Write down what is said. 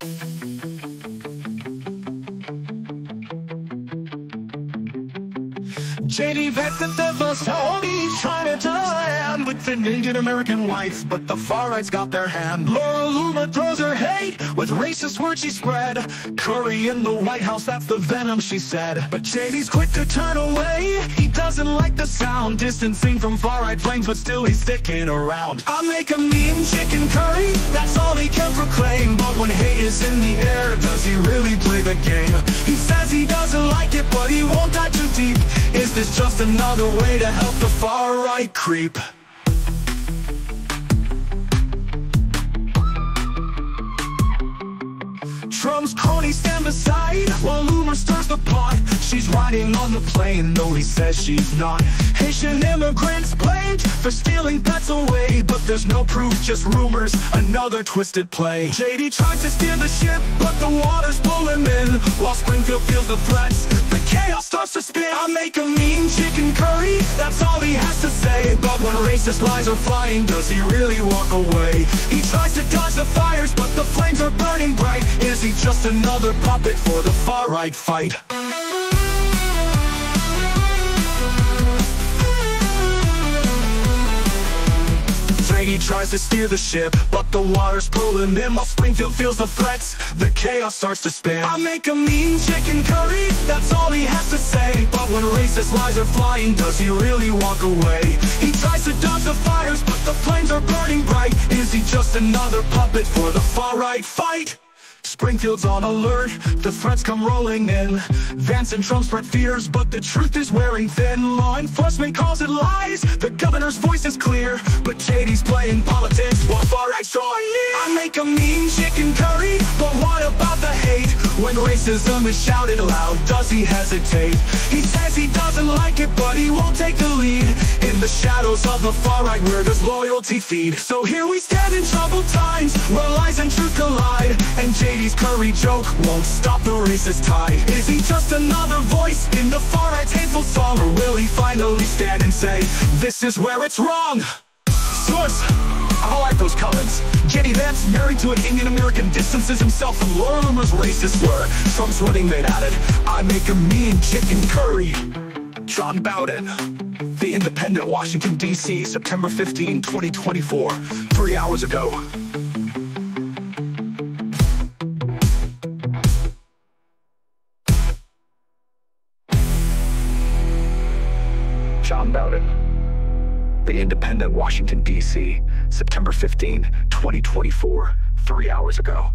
Thank you. JD Vance and the Saudi trying to land with an Indian American wife, but the far right's got their hand. Laura Loomer throws her hate with racist words she spread. Curry in the White House, that's the venom she said. But JD's quick to turn away. He doesn't like the sound, distancing from far right flames, but still he's sticking around. I make a mean chicken curry, that's all he can proclaim. But when hate is in the air, does he really play the game? He says he doesn't like it, but he won't. Is just another way to help the far right creep? Trump's cronies stand beside While Loomer stirs the pot. She's riding on the plane Though he says she's not. Haitian immigrants blamed For stealing pets away But there's no proof, just rumors Another twisted play. JD tried to steer the ship But the water's pulling in While Springfield feels the threats chaos starts to spin I make a mean chicken curry That's all he has to say But when racist lies are flying Does he really walk away? He tries to dodge the fires But the flames are burning bright Is he just another puppet for the far-right fight? He tries to steer the ship, but the water's pulling him While Springfield feels the threats, the chaos starts to spin. I make a mean chicken curry, that's all he has to say. But when racist lies are flying, does he really walk away? He tries to dodge the fires, but the flames are burning bright. Is he just another puppet for the far-right fight? Springfield's on alert, the threats come rolling in. Vance and Trump spread fears, but the truth is wearing thin. Law enforcement calls it lies, the governor's voice is clear JD's playing politics while far right's drawing I make a mean chicken curry, but what about the hate? When racism is shouted aloud, does he hesitate? He says he doesn't like it, but he won't take the lead In the shadows of the far right, where does loyalty feed? So here we stand in troubled times, where lies and truth collide And JD's curry joke won't stop the racist tide Is he just another voice in the far right's hateful song? Or will he finally stand and say, this is where it's wrong? Those comments. JD Vance, married to an Indian American, distances himself from Laura Loomer's racist slur. Trump's running mate added, I make a mean chicken curry. John Bowden. The Independent, Washington, D.C., September 15, 2024. Three hours ago. John Bowden. The Independent, Washington, D.C., September 15, 2024, three hours ago.